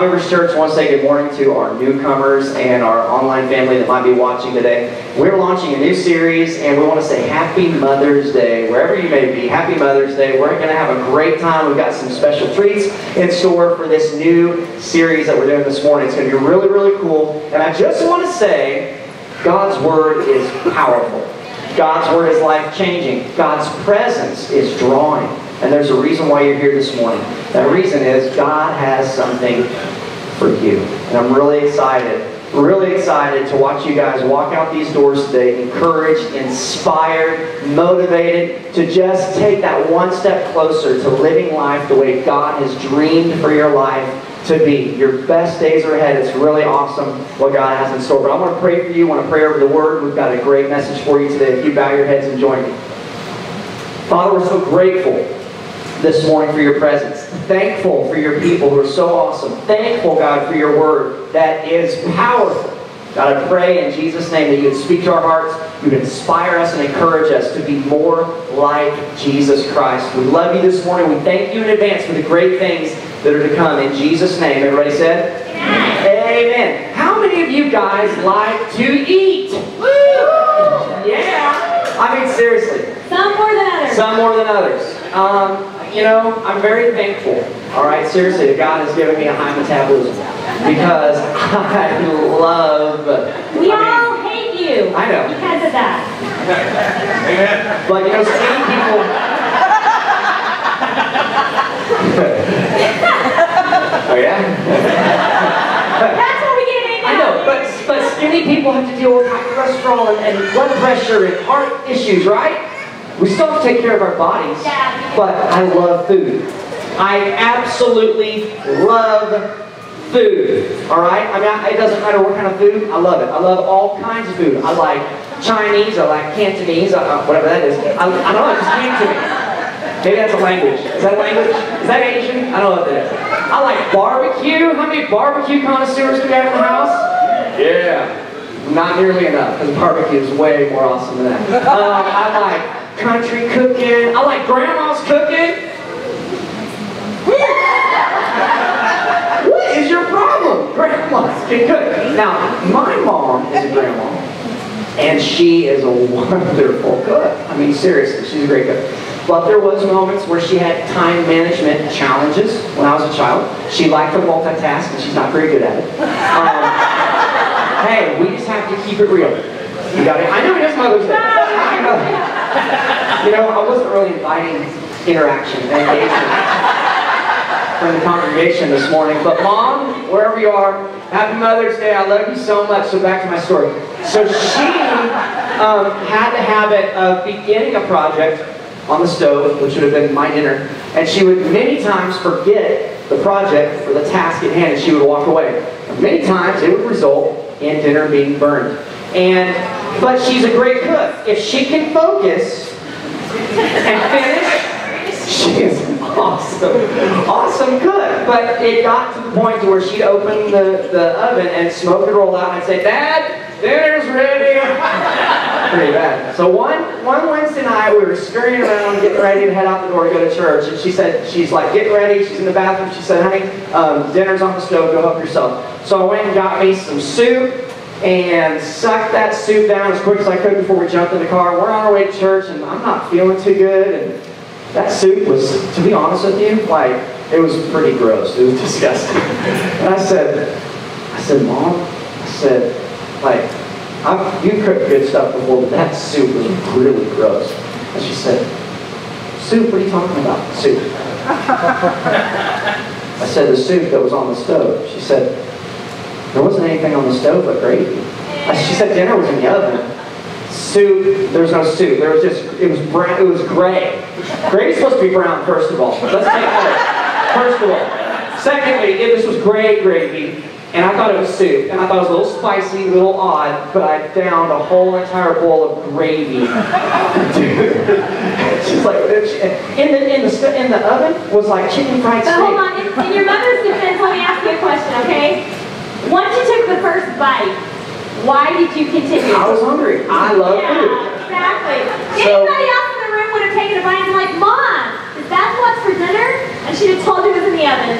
Mountain Movers Church wants to say good morning to our newcomers and our online family that might be watching today. We're launching a new series and we want to say Happy Mother's Day, wherever you may be. Happy Mother's Day. We're going to have a great time. We've got some special treats in store for this new series that we're doing this morning. It's going to be really, really cool. And I just want to say God's Word is powerful. God's Word is life changing. God's presence is drawing. And there's a reason why you're here this morning. That reason is God has something for you. And I'm really excited, really excited to watch you guys walk out these doors today, encouraged, inspired, motivated to just take that one step closer to living life the way God has dreamed for your life to be. Your best days are ahead. It's really awesome what God has in store. But I want to pray for you. I want to pray over the Word. We've got a great message for you today. If you bow your heads and join me. Father, we're so grateful this morning for your presence. Thankful for your people who are so awesome. Thankful, God, for your Word that is powerful. God, I pray in Jesus' name that you would speak to our hearts, you would inspire us and encourage us to be more like Jesus Christ. We love you this morning. We thank you in advance for the great things that are to come. In Jesus' name, everybody said? Amen. Amen. How many of you guys like to eat? Woo! Yeah. I mean, seriously. Some more than others. Some more than others. Um, you know, I'm very thankful, all right, seriously, that God has given me a high metabolism because I love. We I mean, all hate you. I know. Because of that. Amen. But you know, skinny people. oh yeah. That's what we get it I know, but but skinny people have to deal with high cholesterol and, and blood pressure and heart issues, right? We still have to take care of our bodies. But I love food. I absolutely love food. All right? I mean, I- it doesn't matter what kind of food. I love it. I love all kinds of food. I like Chinese. I like Cantonese. uh, uh, whatever that is. I, I don't know. It just came to me. Maybe that's a language. Is that a language? Is that Asian? I don't know what that is. I like barbecue. How many barbecue connoisseurs do we have in the house? Yeah. Not nearly enough, because barbecue is way more awesome than that. Um, I like country cooking. I like grandma's cooking. What is your problem? Grandmas can cook. Now, my mom is a grandma, and she is a wonderful cook. I mean, seriously, she's a great cook. But there was moments where she had time management challenges when I was a child. She liked to multitask, and she's not very good at it. Um, hey, we just have to keep it real. You got it? I know it is Mother's Day. You know, I wasn't really inviting interaction and engagement from the congregation this morning. But mom, wherever you are, happy Mother's Day. I love you so much. So back to my story. So she um, had the habit of beginning a project on the stove, which would have been my dinner, and she would many times forget the project or the task at hand, and she would walk away. Many times it would result in dinner being burned. And but she's a great cook. If she can focus and finish, she is awesome, awesome cook. But it got to the point where she'd open the, the oven and smoke would roll out and I'd say, Dad, dinner's ready. Pretty bad. So one one Wednesday night we were scurrying around getting ready to head out the door to go to church and she said, she's like getting ready, she's in the bathroom, she said, honey, um, dinner's on the stove, go help yourself. So I went and got me some soup and sucked that soup down as quick as I could before we jumped in the car. We're on our way to church and I'm not feeling too good and that soup was, to be honest with you, like, it was pretty gross. It was disgusting. And I said, I said, Mom, I said, like, I've, you cooked good stuff before, but that soup was really gross. And she said, Soup, what are you talking about? Soup. I said, the soup that was on the stove. She said, there wasn't anything on the stove but gravy. She said dinner was in the oven. Soup, there was no soup. There was just, it was brown, it was gray. Gray's supposed to be brown, first of all. Let's take that. First of all. Secondly, it, this was gray gravy, and I thought it was soup. And I thought it was a little spicy, a little odd, but I downed a whole entire bowl of gravy. Dude. She's like, in the, in the, in the oven was like chicken fried steak. But steak. hold on, in, in your mother's defense, let me ask you a question, okay? Once you took the first bite, why did you continue? I was hungry. I love yeah, food. exactly. So- Anybody else in the room would have taken a bite and been like, Mom,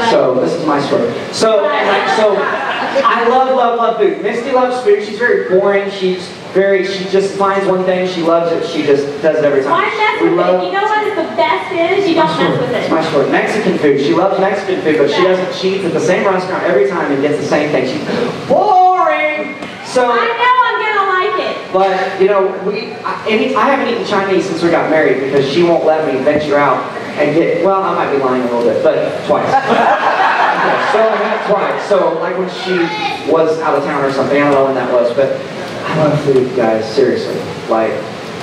is So this is my story. So and like so, I love love love food. Misty loves food. She's very boring. She's very she just finds one thing she loves it. She just does it every time. Why mess with love- it? You know what is the best is? You don't mess with It's it. my story. Mexican food. She loves Mexican food, but she doesn't. She eats at the same restaurant every time and gets the same thing. She's boring. So. I know I'm gonna like it. But you know, we I, any, I haven't eaten Chinese since we got married because she won't let me venture out and get. Well, I might be lying a little bit, but twice. Okay, so I twice. So like when she was out of town or something, I don't know when that was, but I love food, guys. Seriously, like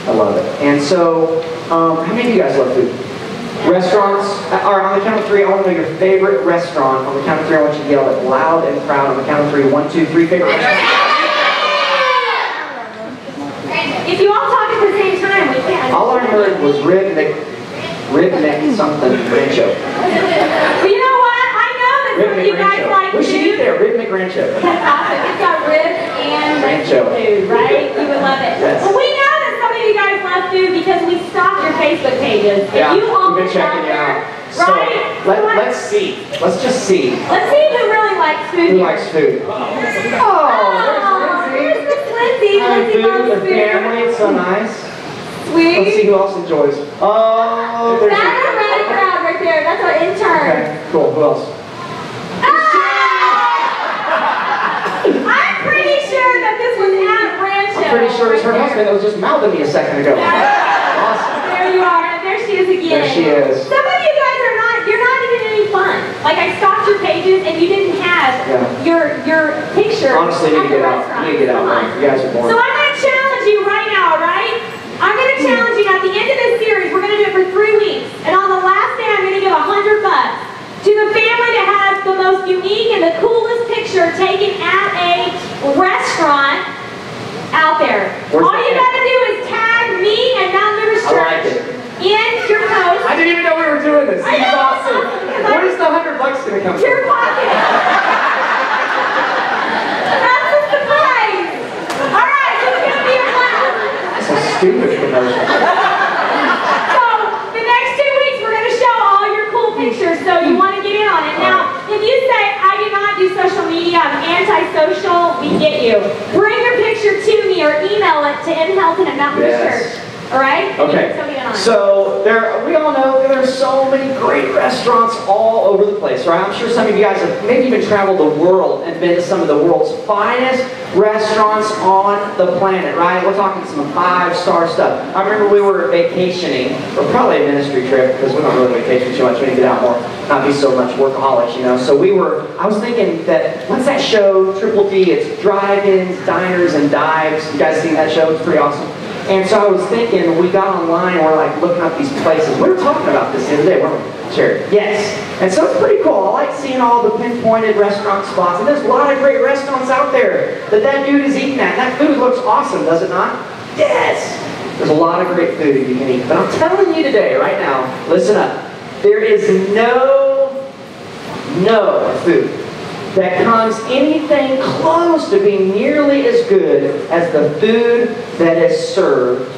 I love it. And so, um, how many of you guys love food? Restaurants, or on the count of three, I want to know your favorite restaurant. On the count of three, I want you to yell it loud and proud. On the count of three, one, two, three, favorite restaurant. If you all talk at the same time, we can't. All I heard was rhythmic, rhythmic something rancho. But you know what? I know that some of you guys rancho. like We should eat food. there, rhythmic rancho. That's awesome. It's got ribs and Rancho. Food, right? You would love it. Yes. Well, we know that some of you guys love food because we stalked your Facebook pages. And Yeah, you all we've been put checking you there, out. So Right? let, let's see. Let's just see Let's see who really likes food. who here. likes food. Oh, Oh, there's there's Miss Lindsay. Lindsay. Hi, Lindsay food, loves the food. family, it's so nice. Sweet. Let's see who else enjoys. Oh, there's. That's a red crowd right there. That's our intern. Okay, cool. Who else? Ah! I'm pretty sure that this was at Rancho. I'm pretty sure it's her husband that was just mouthing me a second ago. Awesome. There you are. and There she is again. There she is. Some of you guys are not, you're not even any fun. Like I stalked your pages and you didn't have Yeah. your your picture. Honestly, you need to get out. You need to get out, You guys are boring. So I'm going to challenge you right now, all right? Going to you at the end of this series. We're going to do it for three weeks. And on the last day, I'm going to give a hundred bucks to the family that has the most unique and the coolest picture taken at a restaurant out there. Where's All you got to do is tag me and Mountain Movers I like in your post. I didn't even know we were doing this. This is awesome. awesome, Where is the hundred bucks gonna come your from? pocket. That's a surprise. All right, so it's going to be a class. It's a stupid promotion. So the next two weeks, we're going to show all your cool pictures. So you want to get in on it. Now, if you say I do not do social media, I'm antisocial, we get you. Bring your picture to me or email it to mhelton at Mountain Yes. Church. All right? Okay, can still get on it. so there, we all know that there's so many great restaurants all over the place, right? I'm sure some of you guys have maybe even traveled the world and been to some of the world's finest restaurants on the planet, right? We're talking some five-star stuff. I remember we were vacationing, or probably a ministry trip, because we don't really vacation too much. We need to get out more, not be so much workaholics, you know. So we were, I was thinking that, what's that show, Triple D? It's drive-ins, diners, and dives. You guys seen that show? It's pretty awesome. And so I was thinking, we got online, we're like looking up these places. We were talking about this the other day, weren't we? Sure. Yes. And so it's pretty cool. I like seeing all the pinpointed restaurant spots. And there's a lot of great restaurants out there that that dude is eating at. That food looks awesome, does it not? Yes. There's a lot of great food you can eat. But I'm telling you today, right now, listen up. There is no, no food that comes anything close to being nearly as good as the food that is served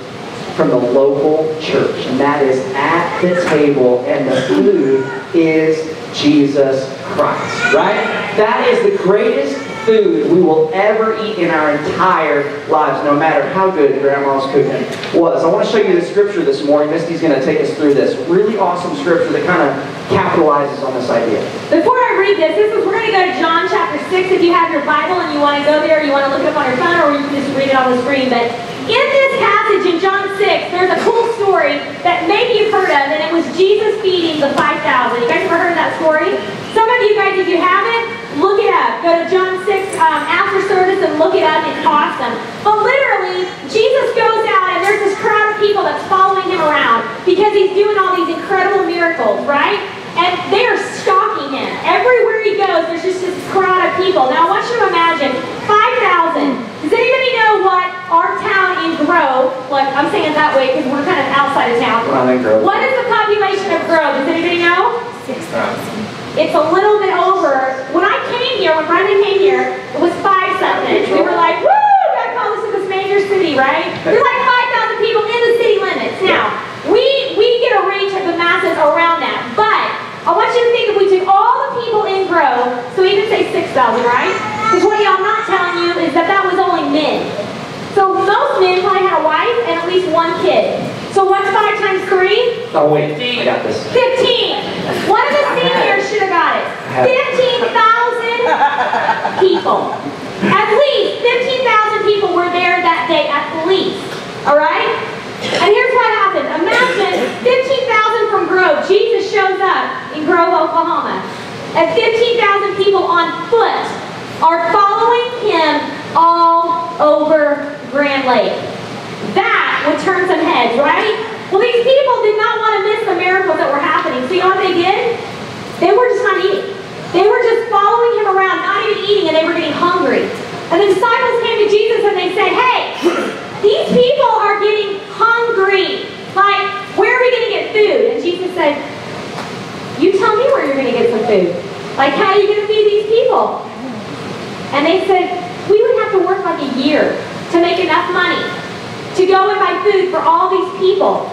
from the local church. And that is at the table, and the food is Jesus Christ, right? That is the greatest food we will ever eat in our entire lives, no matter how good Grandma's cooking was. I want to show you the scripture this morning. Misty's going to take us through this really awesome scripture that kind of capitalizes on this idea. Before I read this, this is we're going to go to John chapter 6 if you have your Bible and you want to go there, you want to look it up on your phone, or you can just read it on the screen. But in this passage in John 6, there's a cool story that maybe you've heard of, and it was Jesus feeding the 5,000. You guys ever heard that story? Some of you guys, if you haven't, look it up. Go to John 6 um, after service and look it up. It's awesome. But literally, Jesus goes out and there's this crowd of people that's following him around because he's doing all these incredible miracles, right? And they are stalking him. Everywhere he goes, there's just this crowd of people. Now, I want you to imagine 5,000. Does anybody know what our town in Grove, like I'm saying it that way because we're kind of outside of town. Well, I Grove. What is the population of Grove? Does anybody know? 6,000. It's a little bit over. When I came here, when Brendan came here, it was five something. We were like, woo, gotta call this this major city, right? There's like 5,000 people in the city limits. Now, we we a reach of the masses around that. But I want you to think if we took all the people in Grove. So even say six thousand, right? Because what y'all not telling you is that that was only men. So most men probably had a wife and at least one kid. So what's five times three? Oh wait, I got this. 15. One of the seniors should have got it. 15,000 people. At least 15,000 people were there that day, at least. All right? And here's what happened. Imagine 15,000 from Grove. Jesus shows up in Grove, Oklahoma. And 15,000 people on foot are following him all over Grand Lake. That would turn some heads, right? Well, these people did not want to miss the miracles that were happening. Know what they did? They were just not eating. They were just following him around, not even eating, and they were getting hungry. And the disciples came to Jesus and they said, hey, these people are getting hungry. Like, where are we going to get food? And Jesus said, you tell me where you're going to get some food. Like, how are you going to feed these people? And they said, we would have to work like a year to make enough money to go and buy food for all these people.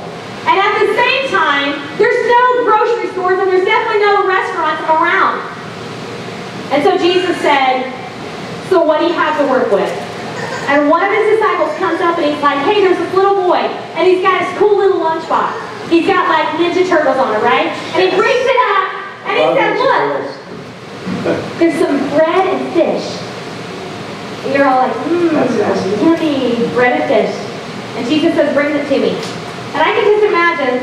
And at the same time, there's no grocery stores and there's definitely no restaurants around. And so Jesus said, so what do you have to work with? And one of his disciples comes up and he's like, hey, there's this little boy, and he's got his cool little lunchbox. He's got like Ninja Turtles on it, right? And he brings it up, and he said, look, there's some bread and fish. And you're all like, mmm, yummy, bread and fish. And Jesus says, bring it to me. And I can just imagine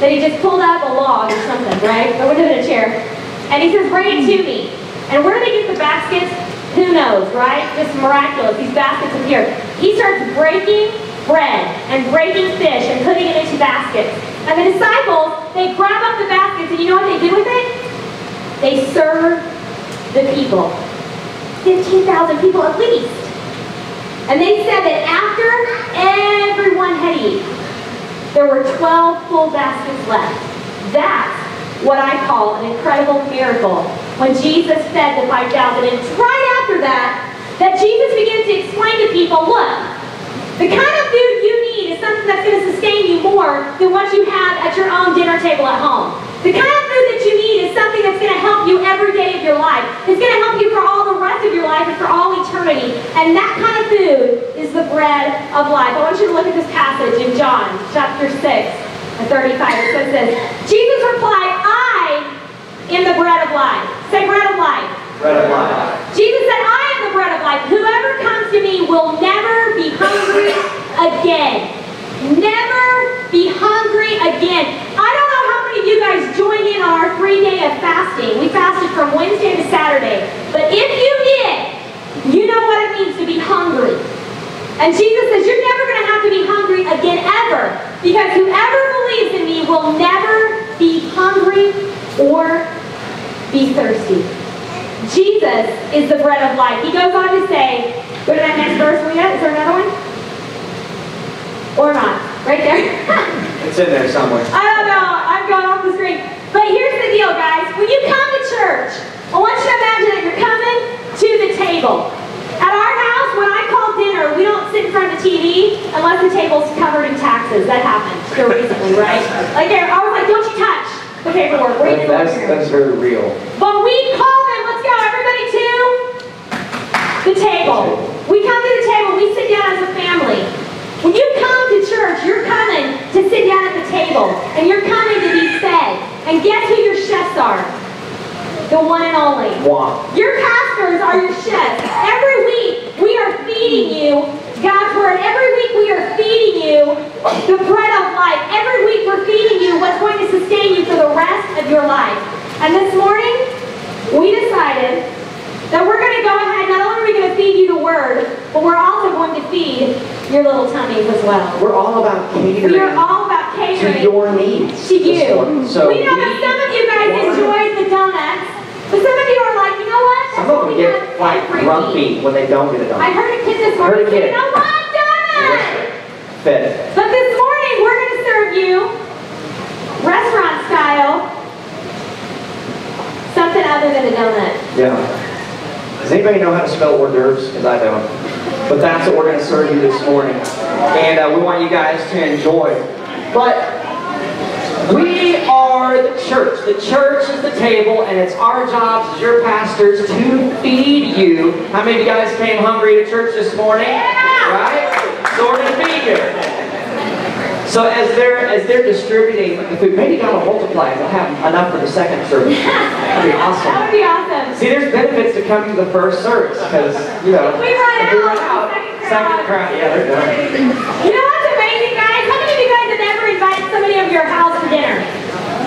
that he just pulled out a log or something, right? Or would have been a chair. And he says, bring it to me. And where do they get the baskets? Who knows, right? Just miraculous. These baskets appear. He starts breaking bread and breaking fish and putting it into baskets. And the disciples, they grab up the baskets and you know what they do with it? They serve the people. 15,000 people at least. And they said that after everyone had eaten, there were 12 full baskets left. That's what I call an incredible miracle. When Jesus fed the 5,000, and it's right after that that Jesus begins to explain to people, look, the kind of food you need is something that's going to sustain you more than what you have at your own dinner table at home. The kind of food that you need is something that's going to help you every day of your life. It's going to help you for all the rest of your life and for all eternity. And that kind of food is the bread of life. I want you to look at this passage in John chapter 6 and 35. It says this, Jesus replied, I am the bread of life. Say bread of life. Bread of life. Jesus said, I am the bread of life. Whoever comes to me will never be hungry again. Never be hungry again. I don't know how many of you guys joined in on our three day of fasting. We fasted from Wednesday to Saturday. But if you did, you know what it means to be hungry. And Jesus says, You're never going to have to be hungry again, ever. Because whoever believes in me will never be hungry or be thirsty. Jesus is the bread of life. He goes on to say, go to that next verse, Rita. Is there another one? Or not? Right there. It's in there somewhere. I don't know. I'm going off the screen. But here's the deal, guys. When you come to church, I want you to imagine that you're coming to the table. At our house, when I call dinner, we don't sit in front of the TV unless the table's covered in taxes. That happened here recently, right? Like, I was like, don't you touch the paperwork. We're in the That's, that's very real. But we call them, let's go, everybody to the table. We come to the table, we sit down as a family. When you come to church, you're coming to sit down at the table, and you're coming to be fed. And guess who your chefs are? The one and only. Wow. Your pastors are your chefs. Every week we are feeding you God's word. Every week we are feeding you the bread of life. Every week we're feeding you what's going to sustain you for the rest of your life. And this morning we decided that we're going to go ahead, not only are we going to feed you the word, but we're also going to feed your little tummies as well. We're all about catering We are all about catering. to your needs. to you. So we know that some of you guys want- enjoy the donuts, but some of you are like, you know what? That's Some of them get like grumpy when they don't get it I heard a kid this Heard morning a say, kid. you know what? Donut! Fed. But this morning we're going to serve you restaurant style something other than a donut. Yeah. Does anybody know how to spell hors d'oeuvres? Because I don't. But that's what we're going to serve you this morning. And uh, we want you guys to enjoy. But we are the church. the church is the table, and it's our jobs as your pastors to feed you. How many of you guys came hungry to church this morning? Yeah. Right? So we're going to feed you. So as they're as they're distributing the food, maybe God will multiply and they'll have enough for the second service. That'd be awesome. That would be awesome. See, there's benefits to coming to the first service because you know If we run if we run out, out, second crowd. second crowd, yeah, they're done. You know what's amazing, guys? How many of you guys have ever invited somebody over to your house for dinner?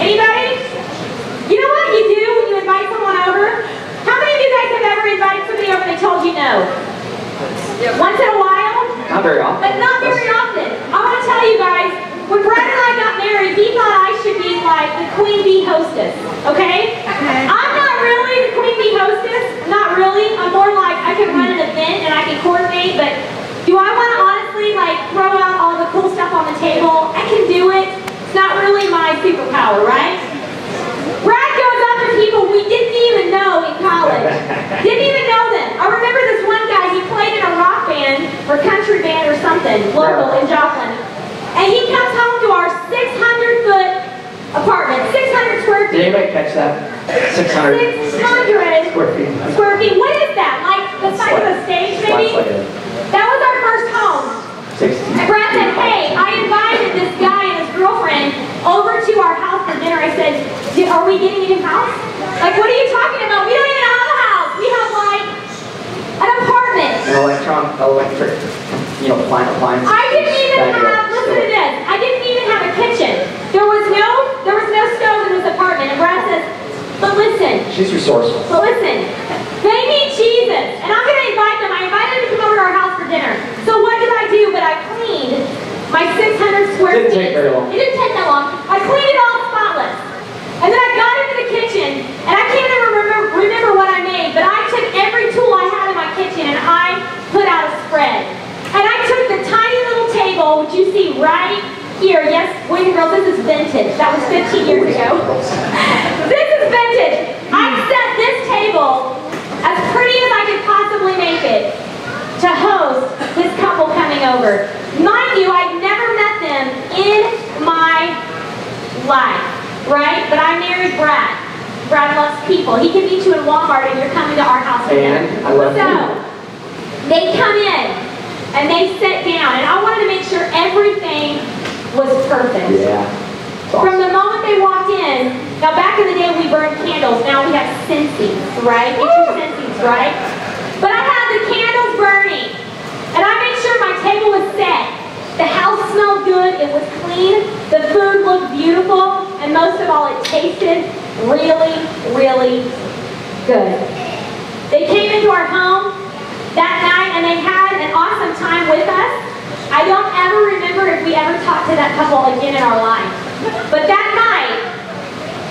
Anybody? You know what you do when you invite someone over? How many of you guys have ever invited somebody over and they told you no? Once in a while? Not very often. But not very often. I want to tell you guys, when Brad and I got married, he thought I should be like the queen bee hostess. Okay? I'm not really the queen bee hostess. Not really. I'm more like I can run an event and I can coordinate, but do I want to honestly like throw out all the cool stuff on the table? I can do it. It's not really my superpower, right? Brad goes up to people we didn't even know in college. didn't even know them. I remember this one guy, he played in a rock band or country band or something, local in Joplin. And he comes home to our 600 foot apartment, 600 square feet. Did anybody catch that? 600 600 square feet. square feet. What is that? Like the size of a stage, maybe? Like That was our first home. 16. And Brad said, hey, I invited this guy and his girlfriend over to our house for dinner. I said, "Did- are we getting a new house? Like, what are you talking about? We don't even have a house. We have like an apartment. An electron, electric, you know, plant appliance. I didn't even have, listen to this, I didn't even have a kitchen. There was no, there was no stove in this apartment. And Brad says, but listen, She's resourceful. but listen, they need Jesus, and I'm going to invite them. I invited them to come over to our house for dinner. So what did I do? But I cleaned my 600 square Didn't feet. take very long. It didn't take that long. I cleaned it all spotless. And then I got into the kitchen, and I can't even remember, remember what I made, but I took every tool I had in my kitchen and I put out a spread. And I took the tiny little table, which you see right here. Yes, boys and girls, this is vintage. That was 15 years ago. This is vintage. I set this table as pretty as I could possibly make it to host this couple coming over. Mind you, I've never met them in my life, right? But I married Brad. Brad loves people. He can meet you in Walmart and you're coming to our house. And I love so, people. they come in and they sit down and I wanted to make sure everything was perfect. Yeah. It's From the moment they walked in, now back in the day we burned candles, now we have Scentsies, right? Get your Scentsies, right? But I had the candles burning, and I made sure my table was set. The house smelled good, it was clean, the food looked beautiful, and most of all, it tasted really, really good. They came into our home that night and they had an awesome time with us. I don't ever remember if we ever talked to that couple again in our life. But that night,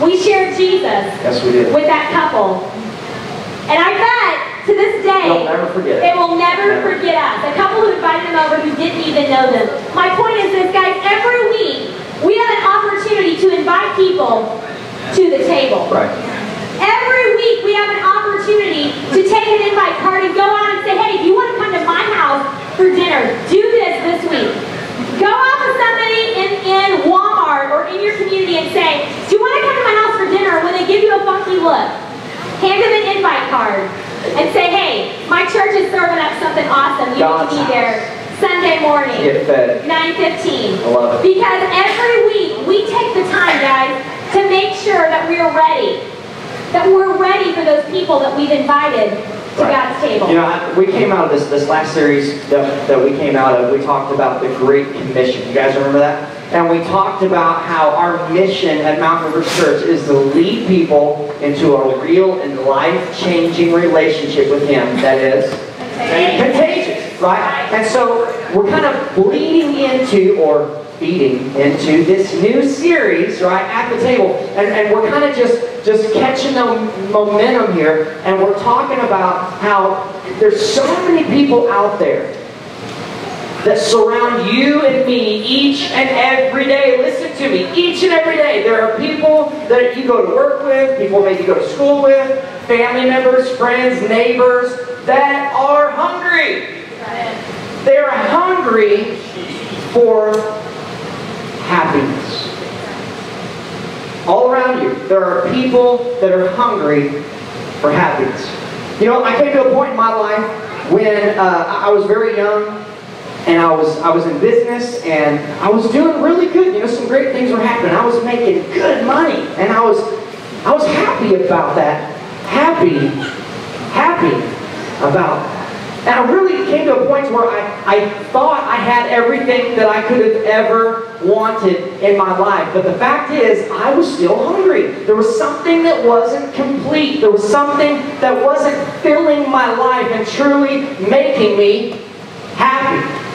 we shared Jesus Yes, we did. with that couple. And I bet to this day, They'll never forget they will never Never. forget us. A couple who invited them over who didn't even know them. My point is this, guys, every week we have an opportunity to invite people to the table. Right. Every week we have an opportunity to take an invite card and go out and say, hey, if you want to come to my house for dinner, do this this week. Go out with somebody in, in Walmart or in your community and say, do you want to come to my house for dinner? When they give you a funky look, hand them an invite card and say, hey, my church is serving up something awesome. You God's need to be there Sunday morning. Get fed. 9.15. I love it. Because every week we take the time, guys, to make sure that we're ready. That we're ready for those people that we've invited to Right. God's table. You know, I- we came out of this this last series that, that we came out of. We talked about the Great Commission. You guys remember that? And we talked about how our mission at Mountain Movers Church is to lead people into a real and life-changing relationship with Him. That is contagious, right? And so we're kind of bleeding into or feeding into this new series, right, at the table. And, and we're kind of just, just catching the momentum here. And we're talking about how there's so many people out there that surround you and me each and every day. Listen to me, each and every day. There are people that you go to work with, people maybe you go to school with, family members, friends, neighbors that are hungry. They're hungry for happiness. All around you, there are people that are hungry for happiness. You know, I came to a point in my life when uh, I was very young and I was I was in business and I was doing really good. You know, some great things were happening. I was making good money and I was I was happy about that. Happy, happy about that. and I really came to a point where I, I thought I had everything that I could have ever wanted in my life. But the fact is, I was still hungry. There was something that wasn't complete. There was something that wasn't filling my life and truly making me happy.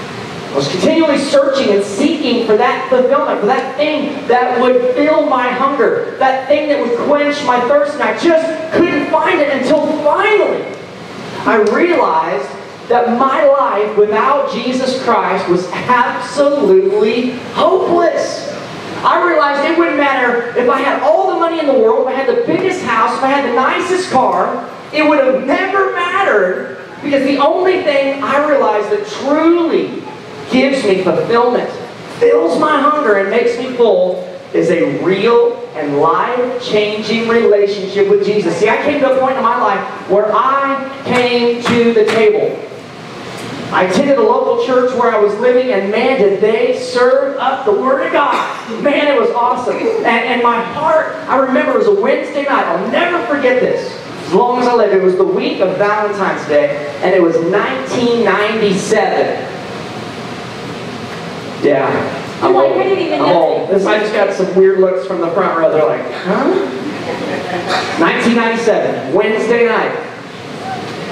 I was continually searching and seeking for that fulfillment, for that thing that would fill my hunger, that thing that would quench my thirst, and I just couldn't find it until finally I realized that my life without Jesus Christ was absolutely hopeless. I realized it wouldn't matter if I had all the money in the world, if I had the biggest house, if I had the nicest car, it would have never mattered because the only thing I realized that truly gives me fulfillment, fills my hunger, and makes me full is a real and life-changing relationship with Jesus. See, I came to a point in my life where I came to the table. I attended a local church where I was living, and man, did they serve up the Word of God. Man, it was awesome. And, and my heart, I remember it was a Wednesday night. I'll never forget this. As long as I live, it was the week of Valentine's Day, and it was 1997. Yeah. I'm like, old. I didn't even I'm know. old. This I just got some weird looks from the front row. They're like, huh? 1997, Wednesday night.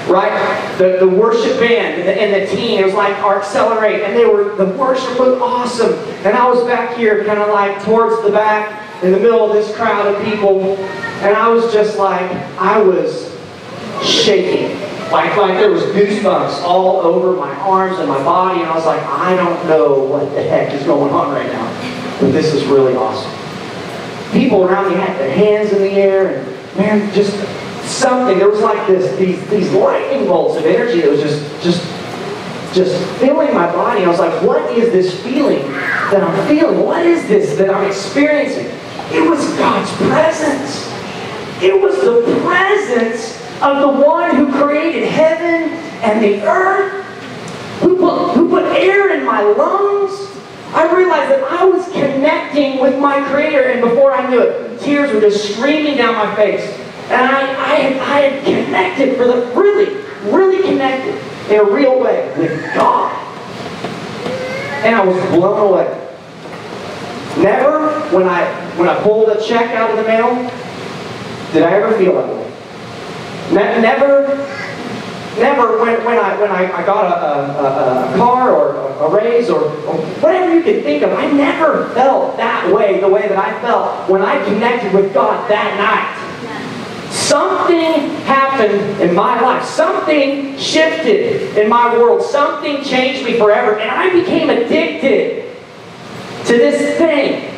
Right? The, the worship band and the, and the team, it was like our Accelerate, and they were, the worship was awesome. And I was back here, kind of like towards the back, in the middle of this crowd of people, and I was just like, I was shaking. Like, like there was goosebumps all over my arms and my body, and I was like, I don't know what the heck is going on right now, but this is really awesome. People around me had their hands in the air, and man, just something. There was like this, these, these lightning bolts of energy that was just, just, just filling my body. I was like, what is this feeling that I'm feeling? What is this that I'm experiencing? It was God's presence. It was the presence of the one who created heaven and the earth, who put, who put air in my lungs. I realized that I was connecting with my Creator, and before I knew it, tears were just streaming down my face. And I, I, I had connected for the, really, really connected in a real way with God. And I was blown away. Never, when I, when I pulled a check out of the mail, did I ever feel that way. Ne- never, never when, when I when I, I got a, a, a, car or a, a raise or, or whatever you can think of, I never felt that way the way that I felt when I connected with God that night. Something happened in my life. Something shifted in my world. Something changed me forever. And I became addicted to this thing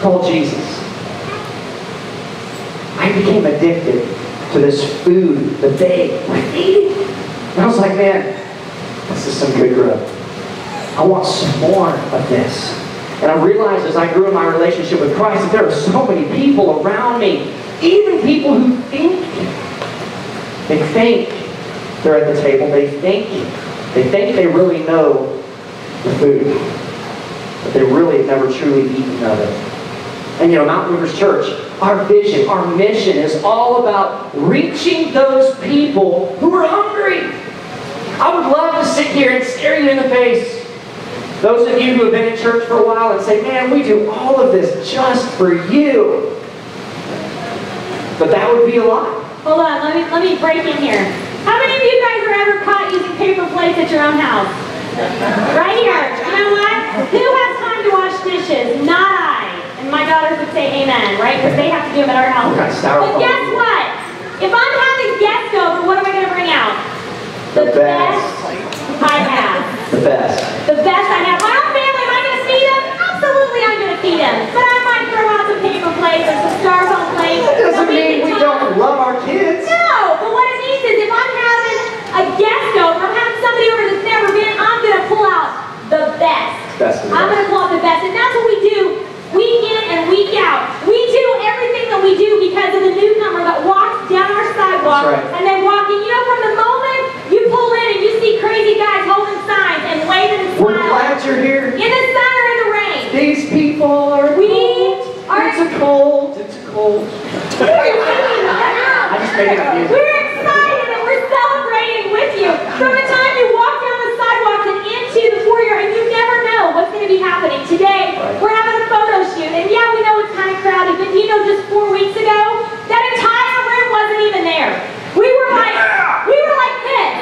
called Jesus. I became addicted to this food that they were eating. And I was like, man, this is some good grub. I want some more of this. And I realized as I grew in my relationship with Christ that there are so many people around me, even people who think they think they're at the table. They think they think they really know the food, but they really have never truly eaten of it. And you know, Mountain Movers Church, our vision, our mission is all about reaching those people who are hungry. I would love to sit here and stare you in the face. Those of you who have been in church for a while and say, man, we do all of this just for you. But that would be a lie. Hold on, let me let me break in here. How many of you guys are ever caught using paper plates at your own house? Right here. You know what? Who has time to wash dishes? Not my daughters would say amen, right? Because they have to do them at our house. What kind of styrofoam? But guess what? If I'm having guests over, what am I going to bring out? The best. I have. The best. The best I have. My own family, am I going to feed them? Absolutely I'm going to feed them. But I might throw out some paper plates or some styrofoam plates. That doesn't mean we don't love our kids. no, but what it means is if I'm having a guest over, I'm having somebody over that's never been, I'm gonna pull out the best. Best the I'm gonna pull out the best, and that's what we do week in and week out. We do everything that we do because of the newcomer that walks down our sidewalk right. and they walk in. You know, from the moment you pull in and you see crazy guys holding signs and waving and smiling. We're glad you're here. In the sun or in the rain. These people are we cold. Are it's a cold. It's a cold. I just made it up. We're excited and we're celebrating with you. From the time you walk down the sidewalk and into the foyer and you never know what's going to be happening. Today, we're and yeah, we know it's kind of crowded, but do you know just four weeks ago, that entire room wasn't even there. We were like, we were like this.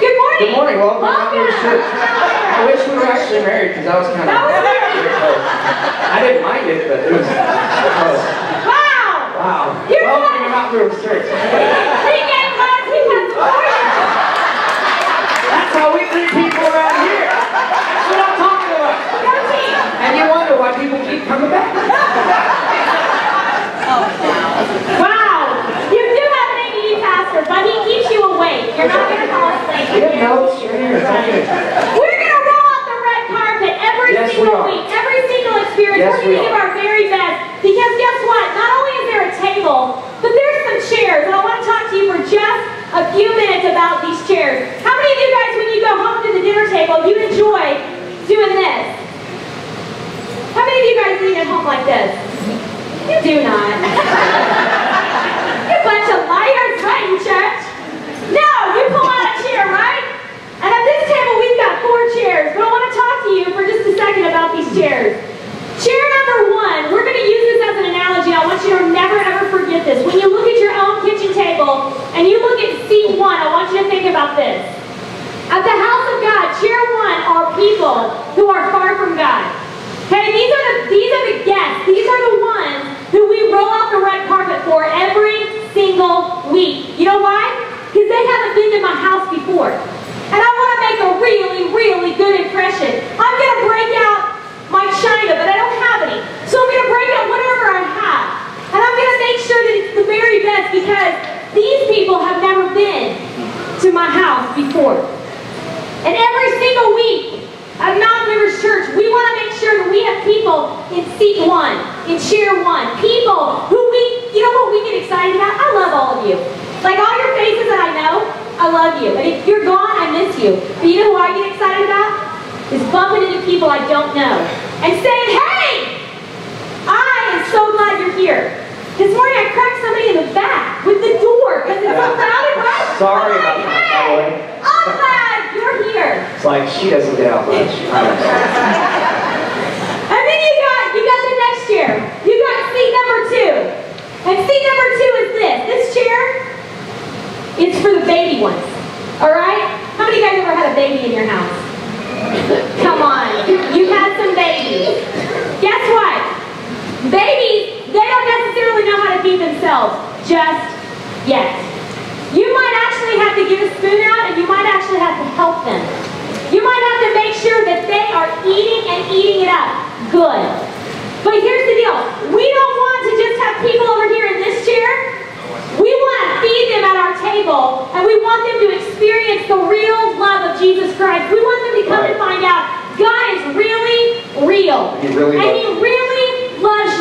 Good morning. Good morning, welcome to Mount Church. I wish we were actually married because that was kind of. That was weird. I didn't mind it, but it was. close. Wow. Wow. You're Welcome to right. Mount Grove Church. He gave us, he has supported. That's how we treat people around here. That's what I'm talking about. Go team. And you wonder why people keep coming back. Oh, wow! You do have an ADD pastor, but he keeps you awake. You're not going to fall asleep. We have notes right here. It's all good. We're going to roll out the red carpet every Yes, single are. week, every single experience. Yes, We're going to give our very best. Because guess what? Not only is there a table, but there's some chairs. And I want to talk to you for just a few minutes about these chairs. How many of you guys, when you go home to the dinner table, you enjoy doing this? Many of you guys eat at home like this? You do not. you bunch of liars, right, in church? No, you pull out a chair, right? And at this table, we've got four chairs. But I want to talk to you for just a second about these chairs. Chair number one, we're going to use this as an analogy. I want you to never ever forget this. When you look at your own kitchen table and you look at seat one, I want you to think about this. At the house of God, chair one are people who are far from God. Okay, these are the these are the guests. These are the ones who we roll out the red carpet for every single week. You know why? Because they haven't been to my house before. And I want to make a really, really good impression. I'm going to break out my china, but I don't have any. So I'm going to break out whatever I have. And I'm going to make sure that it's the very best because these people have never been to my house before. And every single week at Mountain Movers Church, we want to make sure that we have people in seat one, in chair one, people who we, you know what we get excited about? I love all of you. Like all your faces that I know, I love you. And if you're gone, I miss you. But you know who I get excited about? Is bumping into people I don't know and saying, hey, I am so glad you're here. This morning I cracked somebody in the back with the door because it's so crowded, right? Sorry I'm about like, that, by the way. "Hey, I'm glad you're here. It's like she doesn't get out much. I don't know. And then you got you got the next chair. You got seat number two. And seat number two is this. This chair is for the baby ones. Alright? How many of you guys ever had a baby in your house? Come on. You had some babies. Guess what? Babies, they don't necessarily know how to feed themselves just yet. You might actually have to get a spoon out and you might actually have to help them. You might have to make sure that they are eating and eating it up good. But here's the deal. We don't want to just have people over here in this chair. We want to feed them at our table, and we want them to experience the real love of Jesus Christ. We want them to come and find out God is really real. He really and He really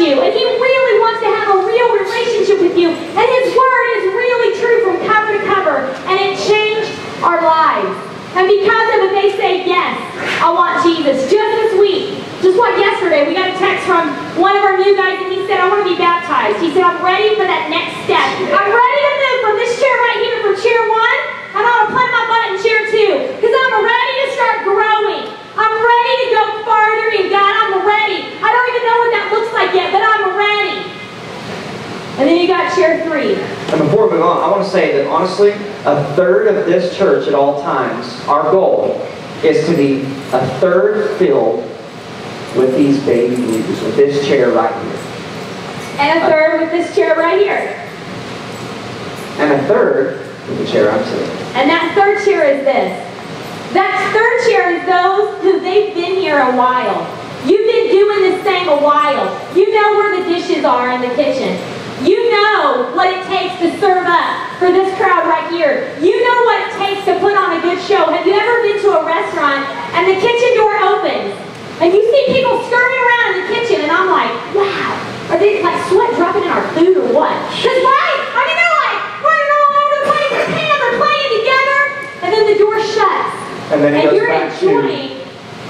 you. And He really wants to have a real relationship with you. And His Word is really true from cover to cover. And it changed our lives. And because of it, they say, yes, I want Jesus. Just this week, just like yesterday, we got a text from one of our new guys, and he said, I want to be baptized. He said, I'm ready for that next step. I'm ready to move from this chair right here from chair one, and I'm going to plant my butt in chair two. Because I'm ready to start growing. I'm ready to go farther in God. Ready. I don't even know what that looks like yet, but I'm ready. And then you got chair three. And before we move on, I want to say that honestly, a third of this church at all times, our goal is to be a third filled with these baby believers, with this chair right here. And a uh, third with this chair right here. And a third with the chair I'm sitting. And that third chair is this. That third chair is those who they've been here a while. You've been doing this thing a while. You know where the dishes are in the kitchen. You know what it takes to serve up for this crowd right here. You know what it takes to put on a good show. Have you ever been to a restaurant and the kitchen door opens and you see people skirting around in the kitchen and I'm like, wow, are they like sweat dropping in our food or what? Because right, I mean they're like running all over the place, the pans are playing together, and then the door shuts. And And you're back to enjoying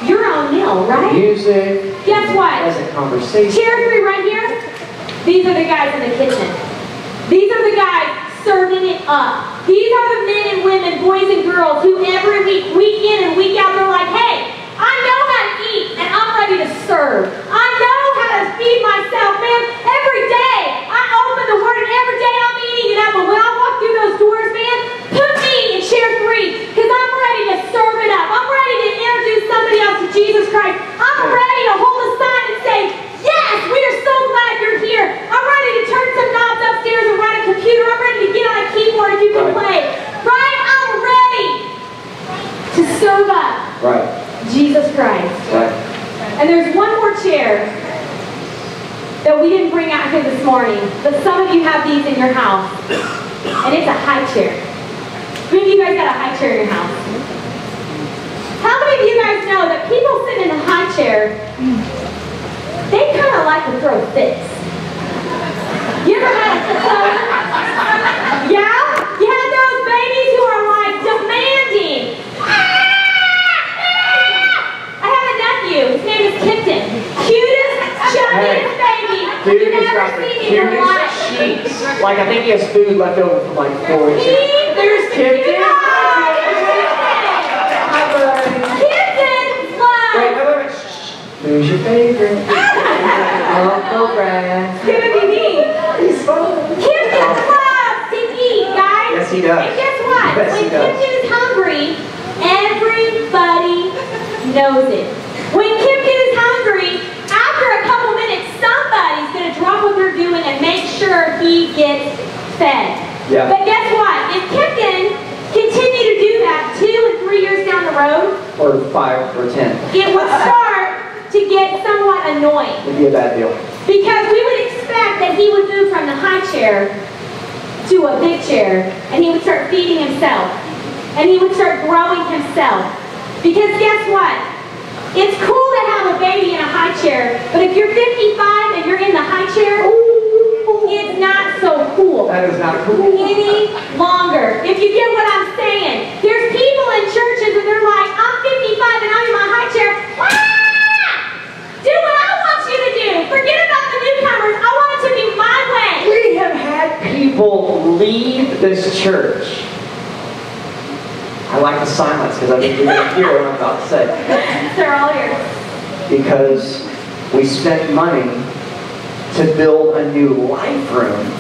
your own meal, right? music, Guess what? pleasant conversation. Chair three right here, these are the guys in the kitchen. These are the guys serving it up. These are the men and women, boys and girls, who every week, week in and week out, they're like, hey, I know how to eat and I'm ready to serve. I know how to feed myself, man. Every day I open the word and every day I'm eating it up. But when I walk through those doors, man, put me in chair three because I'm ready to serve it up. I'm ready to somebody else to Jesus Christ. I'm ready to hold a sign and say, yes, we are so glad you're here. I'm ready to turn some knobs upstairs and run a computer. I'm ready to get on a keyboard if you can play. Right? I'm ready to serve up Right. Jesus Christ. Right. And there's one more chair that we didn't bring out here this morning, but some of you have these in your house. And it's a high chair. Many of you guys got a high chair in your house? Of you guys know that people sitting in a high chair, they kind of like to throw fits? You ever had a Yeah? You had those babies who are like demanding. I have a nephew. His name is Kipton. Cutest, chubbiest baby you've ever seen in your life. cheeks. Like I think he has food left over from like four. See? There's Kipton. Kipton. Hi, buddy. Kipton Wait, loves wait, wait, wait. Who's your favorite? Uncle Brad. Timothy D. He's fun. Loves to eat, guys. Yes, he does. And guess what? Yes, when. Kipton is hungry, everybody knows it. When Kipton is hungry, after a couple minutes, somebody's going to drop what they're doing and make sure he gets fed. Yeah. But guess what? If Kipton continue to do that two and three years down the road, Or five or ten. it would start to get somewhat annoying. It'd be a bad deal. Because we would expect that he would move from the high chair to a big chair and he would start feeding himself. And he would start growing himself. Because guess what? It's cool to have a baby in a high chair, but if you're 55 and you're in the high chair, it's not so cool That is not cool. any longer. If you get what I'm saying, there's people in churches and they're like, I'm 55 and I'm in leave this church. I like the silence because I think you're going to hear what I'm about to say. They're all here. Because we spent money to build a new life room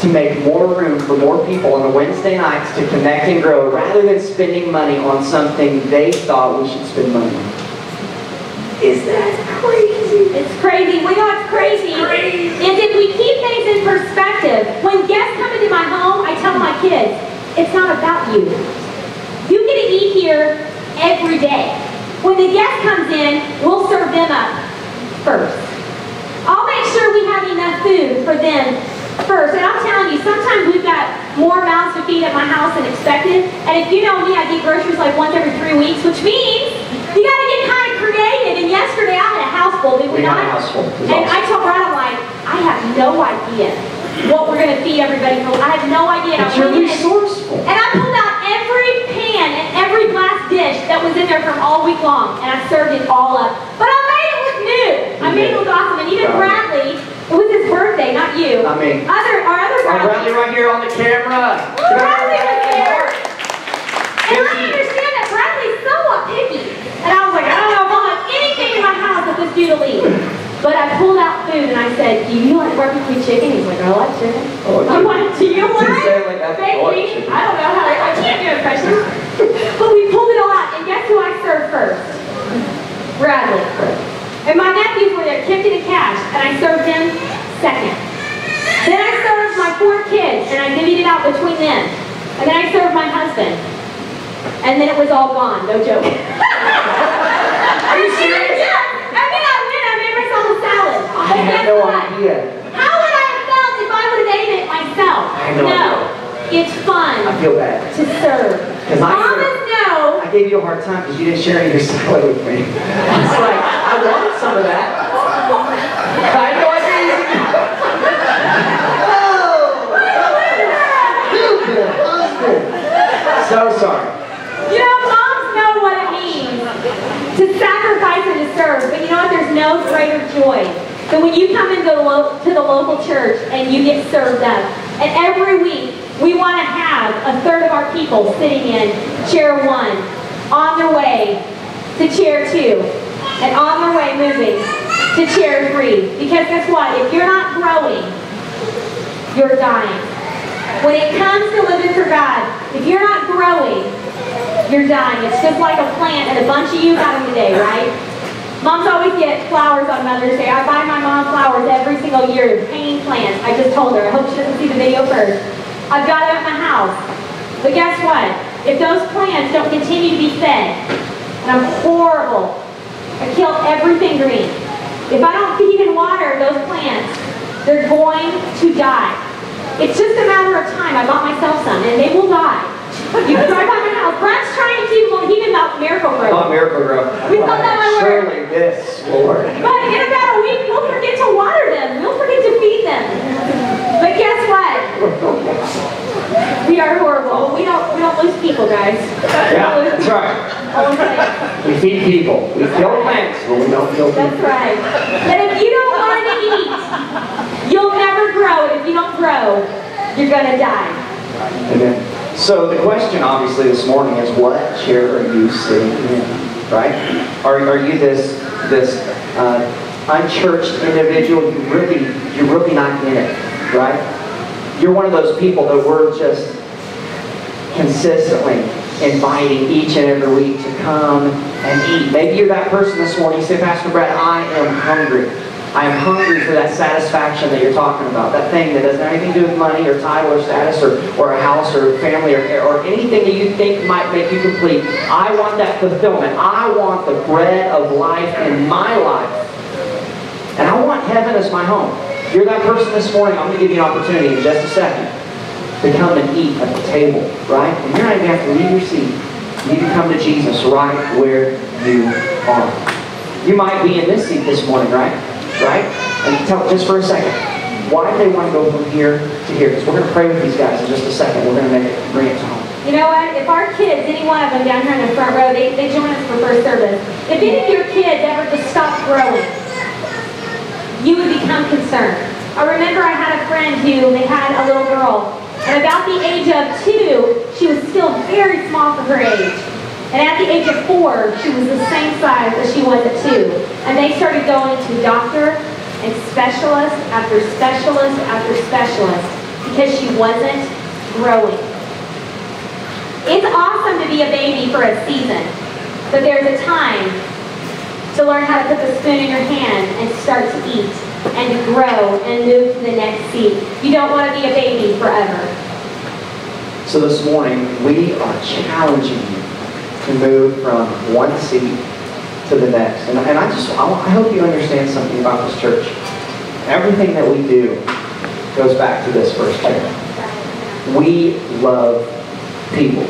to make more room for more people on the Wednesday nights to connect and grow rather than spending money on something they thought we should spend money on. Is that crazy? It's crazy. We know it's crazy. And if we keep things in perspective. When guests come into my home, I tell my kids, it's not about you. You get to eat here every day. When the guest comes in, we'll serve them up first. I'll make sure we have enough food for them first. And I'm telling you, sometimes we've got more mouths to feed at my house than expected. And if you know me, I get groceries like once every three weeks, which means you got to get kind of creative. And yesterday I had a house full, did we, We had not? a house full. And awesome. I told Brad, I'm like, I have no idea what we're going to feed everybody. I have no idea. And I But you're went in- resourceful. and I pulled out every pan and every glass dish that was in there from all week long, and I served it all up. But I made it look new. I You made it did. look awesome. And even Proud. Bradley, it was his birthday, not you. I mean- other our other Oh, Bradley. Bradley right here on the camera. Bradley was there. And I understand that Bradley's somewhat picky. And I was like, I don't know if I'll have anything in my house with this dude to leave. But I pulled out food and I said, do you like barbecue chicken? He's like, I like chicken. Oh, I'm like, do you Didn't like say it like that. I baked like beans? chicken. I don't know how to, I can't do impressions. but we pulled it all out. And guess who I served first? Bradley. And my nephews were there, Kipton and Cash, and I served them second. Then I served my four kids, and I divvied it out between them. And then I served my husband. And then it was all gone, no joke. Are you serious? Yeah. And then I went, I made myself a salad. I But had guess no what? idea. How would I have felt if I would have ate it myself? I had no It's fun I feel bad. to serve. 'Cause I Mamas serve- know I gave you a hard time because you didn't share any of your salad with me. I was like, I wanted some of that. I had no idea you Oh! So sorry. You know, moms know what it means to sacrifice and to serve, but you know what? There's no greater joy than when you come into the to the local church and you get served up And every week, we want to have a third of our people sitting in chair one, on their way to chair two, and on their way moving to chair three. Because guess what? If you're not growing, you're dying. When it comes to living for God, if you're not growing, you're dying. It's just like a plant, and a bunch of you got them today, right? Moms always get flowers on Mother's Day. I buy my mom flowers every single year, hanging plants. I just told her. I hope she doesn't see the video first. I've got them at my house. But guess what? If those plants don't continue to be fed, and I'm horrible, I kill everything green. If I don't feed and water those plants, they're going to die. It's just a matter of time. I bought myself some, and they will die. You can drive by my. Brad's trying to keep well, he did about Miracle-Gro. Oh, Miracle-Gro. We thought that might work. Surely this, Lord. But in about a week, we'll forget to water them. We'll forget to feed them. But guess what? We are horrible. We don't we don't lose people, guys. Yeah, that's right. right. We feed people. We kill plants, but we don't kill people. That's right. But if you don't want to eat, you'll never grow. And if you don't grow, you're gonna die. Amen. So the question, obviously, this morning is, what chair are you sitting in? Right? Are, are you this this uh, unchurched individual? You really you're really not in it, right? You're one of those people that we're just consistently inviting each and every week to come and eat. Maybe you're that person this morning. You say, Pastor Brad, I am hungry. I am hungry for that satisfaction that you're talking about. That thing that doesn't have anything to do with money or title or status or, or a house or family or, or anything that you think might make you complete. I want that fulfillment. I want the bread of life in my life. And I want heaven as my home. If you're that person this morning, I'm going to give you an opportunity in just a second to come and eat at the table, right? And you're not even going to have to leave your seat. You can come to Jesus right where you are. You might be in this seat this morning, right? Right? And tell just for a second, why do they want to go from here to here? Because we're going to pray with these guys in just a second. We're going to make it, bring it to home. You know what? If our kids, any one of them down here in the front row, they, they join us for first service. If any of your kids ever just stop growing, you would become concerned. I remember I had a friend who they had a little girl, and about the age of two, she was still very small for her age. And at the age of four, she was the same size as she was at two. And they started going to doctor and specialist after specialist after specialist because she wasn't growing. It's awesome to be a baby for a season, but there's a time to learn how to put the spoon in your hand and start to eat and grow and move to the next seat. You don't want to be a baby forever. So this morning, we are challenging you to move from one seat to the next. And, and I just, I, hope you understand something about this church. Everything that we do goes back to this first chair. We love people,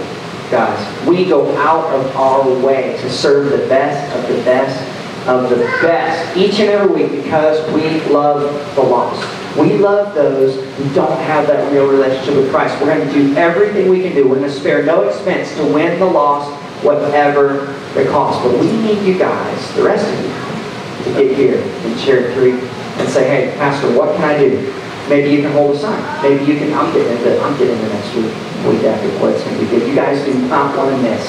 guys. We go out of our way to serve the best of the best of the best each and every week because we love the lost. We love those who don't have that real relationship with Christ. We're going to do everything we can do. We're going to spare no expense to win the lost, whatever the cost. But we need you guys, the rest of you, to get here in chair three and say, hey, Pastor, what can I do? Maybe you can hold a sign. Maybe you can, I'm getting into, I'm getting into next week, week after what it's going to be good. You guys do not want to miss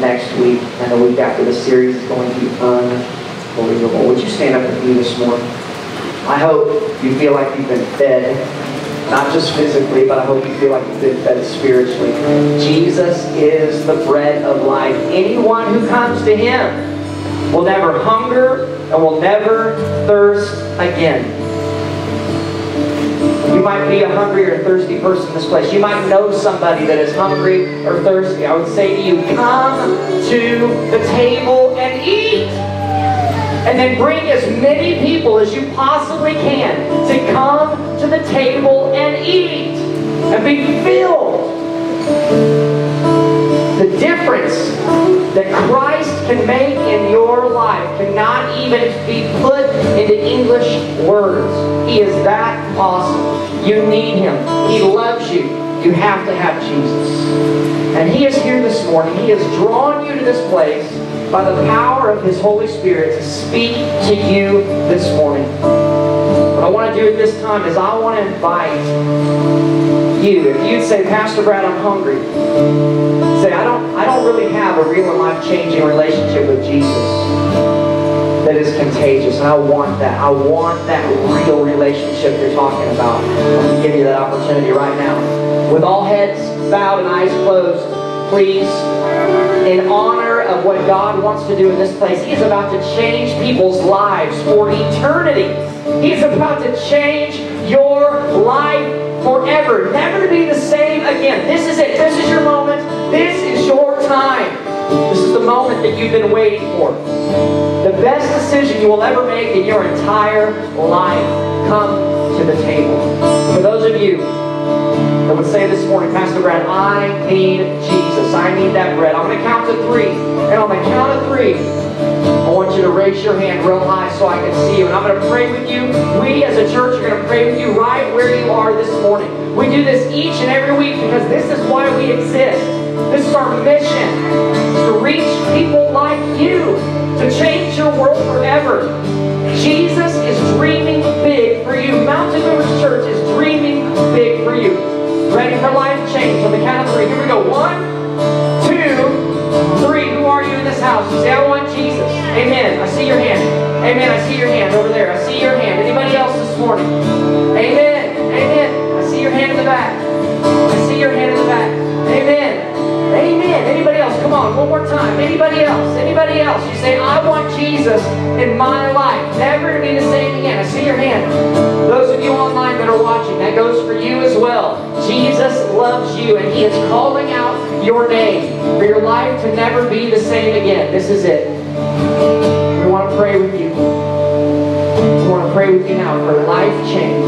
next week and the week after. The series is going to be unbelievable. Would you stand up with me this morning? I hope you feel like you've been fed, not just physically, but I hope you feel like you've been fed spiritually. Jesus is the bread of life. Anyone who comes to him will never hunger and will never thirst again. You might be a hungry or thirsty person in this place. You might know somebody that is hungry or thirsty. I would say to you, come to the table and eat. And then bring as many people as you possibly can to come to the table and eat and be filled. The difference that Christ can make in your life cannot even be put into English words. He is that awesome. You need Him. He loves you. You have to have Jesus. And He is here this morning. He has drawn you to this place by the power of His Holy Spirit to speak to you this morning. What I want to do at this time is I want to invite you. If you'd say, Pastor Brad, I'm hungry. Say, I don't, I don't really have a real life-changing relationship with Jesus that is contagious. And I want that. I want that real relationship you're talking about. I'm going to give you that opportunity right now. With all heads bowed and eyes closed, please, in honor of what God wants to do in this place, He is about to change people's lives for eternity. He's about to change your life forever. Never to be the same again. This is it. This is your moment. This is your time. This is the moment that you've been waiting for. The best decision you will ever make in your entire life. Come to the table. For those of you that would say this morning, Pastor Brad, I need Jesus. I need that bread. I'm going to count to three. And on the count of three, I want you to raise your hand real high so I can see you. And I'm going to pray with you. We as a church are going to pray with you right where you are this morning. We do this each and every week because this is why we exist. This is our mission, to reach people like you, to change your world forever. Jesus is dreaming big for you. Mountain Movers Church is dreaming big for you. Ready for life change? On the count of three. Here we go. One, two, three. Who are you in this house? You say, I want Jesus. Amen. I see your hand. Amen. I see your hand over there. I see your hand. Anybody else this morning? Amen. Amen. I see your hand in the back. I see your hand Come on, one more time. Anybody else? Anybody else? You say, I want Jesus in my life. Never to be the same again. I see your hand. Those of you online that are watching, that goes for you as well. Jesus loves you and He is calling out your name for your life to never be the same again. This is it. We want to pray with you. We want to pray with you now for life change.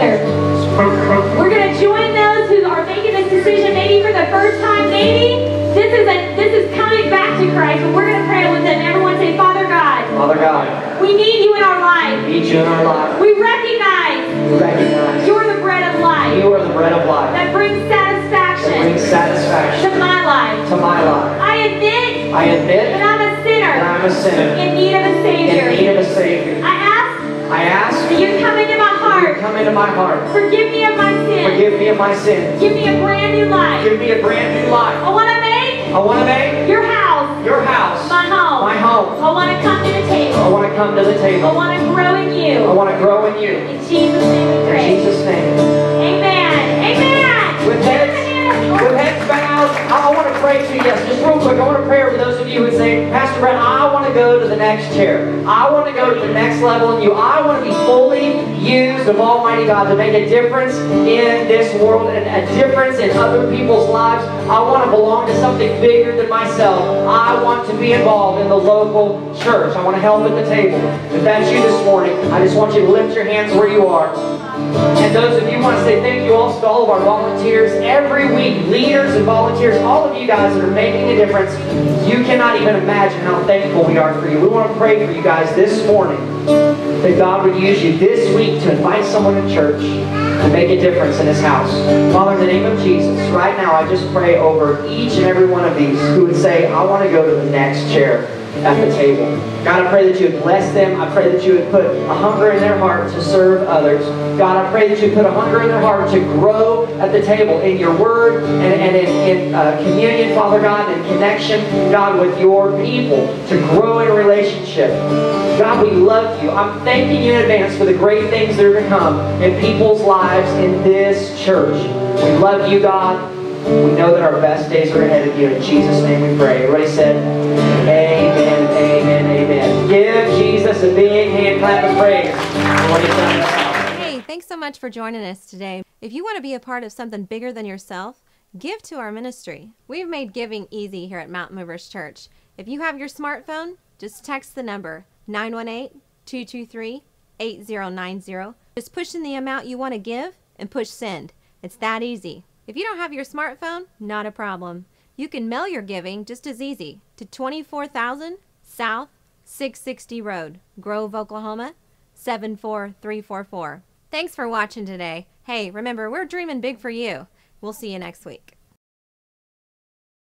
Together. We're going to join those who are making this decision maybe for the first time. Maybe this is a this is coming back to Christ, but we're going to pray with them. Everyone say, Father God. Father God. We need you in our life. We need you in our life. We recognize. We recognize. You're the bread of life. You are the bread of life. That brings satisfaction. That brings satisfaction. To my life. To my life. I admit. I admit. That I'm a sinner. That I'm a sinner. In need of a Savior. In need of a Savior. I ask. I ask. That you come into my heart. Come into my heart. Forgive me of my sin. Forgive me of my sin. Give me a brand new life. Give me a brand new life. I want to make. I want to make. Your house. Your house. My home. My home. I want to come to the table. I want to come to the table. I want to grow in you. I want to grow in you. In Jesus' name we pray. In Jesus' name. Amen. Amen. With heads, with heads bowed, I, I want to pray to you. Yes, just real quick. I want to pray for those of you who say, Pastor Brett, I want to go to the next chair. I want to go to the next level in you. I want to be fully used of Almighty God to make a difference in this world and a difference in other people's lives. I want to belong to something bigger than myself. I want to be involved in the local church. I want to help at the table. If that's you this morning, I just want you to lift your hands where you are. And those of you want to say thank you also to all of our volunteers every week, leaders and volunteers, all of you guys that are making a difference. You cannot even imagine how thankful we are for you. We want to pray for you guys this morning that God would use you this week to invite someone to church and make a difference in his house. Father, in the name of Jesus, right now I just pray over each and every one of these who would say, I want to go to the next chair at the table. God, I pray that you would bless them. I pray that you would put a hunger in their heart to serve others. God, I pray that you put a hunger in their heart to grow at the table in your word and, and in, in uh, communion, Father God, in connection, God, with your people, to grow in a relationship. God, we love you. I'm thanking you in advance for the great things that are to come in people's lives in this church. We love you, God. We know that our best days are ahead of you. In Jesus' name we pray. Everybody said, Amen, amen, amen. Give Jesus a big hand clap of praise Hey, thanks so much for joining us today. If you want to be a part of something bigger than yourself, give to our ministry. We've made giving easy here at Mountain Movers Church. If you have your smartphone, just text the number 918 223 8090. Just push in the amount you want to give and push send. It's that easy. If you don't have your smartphone, not a problem. You can mail your giving just as easy to 24,000 South 660 Road, Grove, Oklahoma 74344. Thanks for watching today. Hey, remember, we're dreaming big for you. We'll see you next week.